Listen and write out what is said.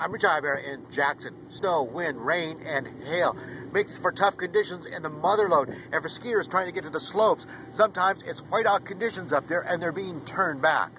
I'm Rich Ibarra in Jackson. Snow, wind, rain, and hail makes for tough conditions in the motherlode. And for skiers trying to get to the slopes, sometimes it's whiteout conditions up there and they're being turned back.